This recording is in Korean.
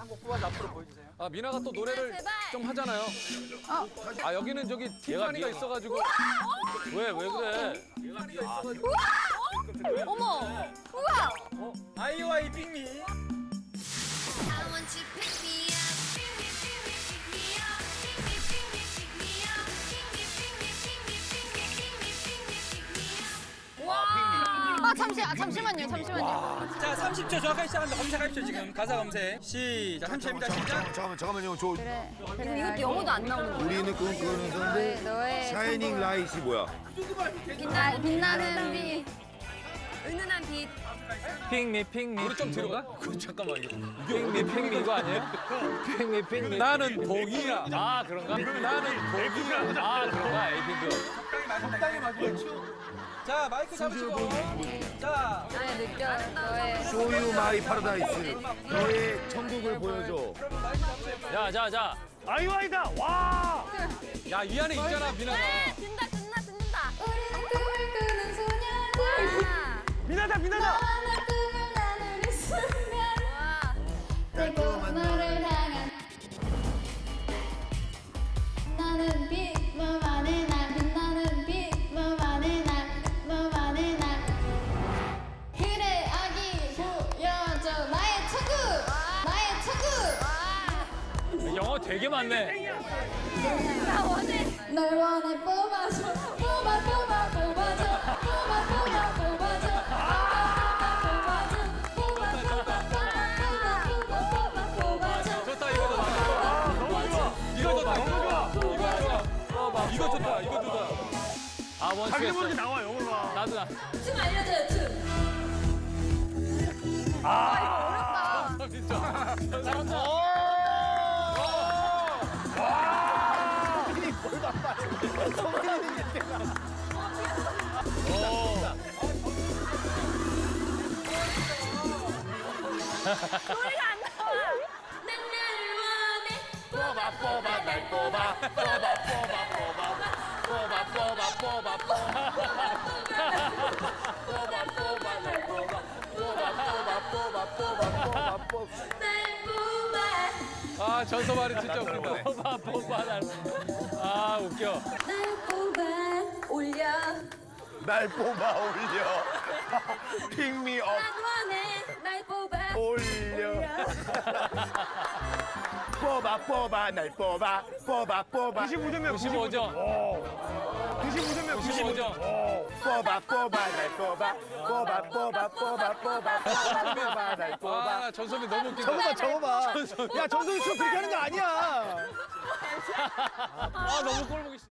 한곡 뽑아서 앞으로 보여주세요. 아 미나가 또 노래를 제발. 좀 하잖아요. 아 여기는 저기 티파니가 있어가지고 왜 왜 그래? 어머. 우와. 아이오아이 핑미. 잠시 아 잠시만요. 잠시만요. 자, 30초 정확하게 시작합니다. 검색하십시오 지금 가사 검색. 시작. 30초입니다. 시작. 잠깐만 잠깐만요. 저 그래. 그래. 이것도 영어도 안 나오는 거야. 우리는 꿈꾸는 너의 선데 너의 샤이닝 라이트이 뭐야? 빛나 빛나는 빛. 은은한 빛. 핑미 핑미 우리 좀 뒤로 가? 그 잠깐만 이거. 핑미 핑미 이거 아니에요? 핑미 핑미 나는 복이야. 아 그런가? 나는 복이야. 아 그런가 에이핑크 적당히 맞춰요. 자, 마이크 잡으시고. 자, 쇼유 마이 파라다이스. 너의 천국을 보여줘. 자자자 아이와이다 와 야 이 안에 있잖아 미나가. 네, 듣는다 듣는다 듣는다. 미나다 미나다 영어 되게 많네 나 원해 널 원해 뽑아줘 뽑아 뽑아 뽑아줘 뽑아 뽑아 뽑아줘 뽑아 뽑아 뽑아 뽑아 뽑아줘 좋다 이거 좋다. 너무 좋아. 이거 좋다. 너무 좋아. 이거 좋아. 이거 좋다. 이거 좋다. 아 원수했어 나와 영어가. 나도 나 춤 알려줘요 춤 아, 노래가 안 나와 난 나를 원해 뽑아 뽑아 날 뽑아 뽑아 뽑아 뽑아 뽑아 뽑아 뽑아 뽑아 뽑아 날 뽑아 뽑아 뽑아 뽑아 뽑아 뽑아 날 뽑아 아 전서 말이 진짜 웃긴다. 뽑아 뽑아 날아 웃겨. 날 뽑아 올려. 날 뽑아 올려. 핑미 업난 원해. 날 뽑아 올려. 뽑아 뽑아 날 뽑아. 뽑아 뽑아. 95점이야 95점. 95점이야 95점 뽑아 뽑아 날 뽑아. 뽑아 뽑아 뽑아 뽑아. 뽑아 뽑아 날 뽑아. 아 전섭이 너무 웃긴다. 저거 봐 저거 봐. 야 정석이 춤 그렇게 하는 거 아니야. 아 너무 꼴 보기 싫어